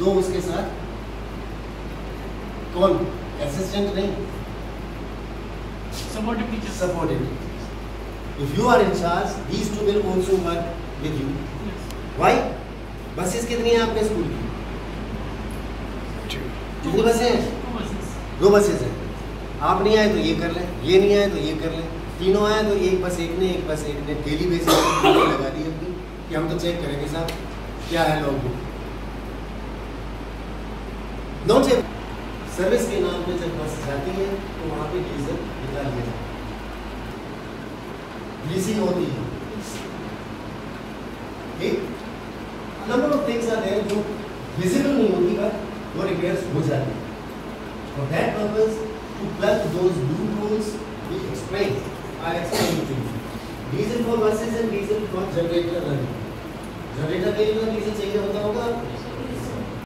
दो उसके साथ? कौन? असिस्टेंट नहीं? Supportive teachers. supportive if you are in charge these two will also work with you. Yes. why? Buses कितनी हैं आपके स्कूल की? कितनी बसें हैं? दो बसेस हैं। आप नहीं आए तो ये कर लें ये नहीं आए तो ये कर लें। तीनों आए तो एक बस एक ने एक बस एक ने डेली बेसिस पर लगा दी अपनी। कि हम तो चेक करेंगे साहब क्या है log book don't say service के नाम पे जब बस जाती है तो वहाँ पे डीजल निकाल लिया जाता है। होती है। Number of things are there जो विजिबल नहीं होती बट वो रिपेयर्स हो जाती है। For that purpose to plug those we explain I explain to you diesel for buses and diesel for generator generator के लिए तो डीजल चाहिए होता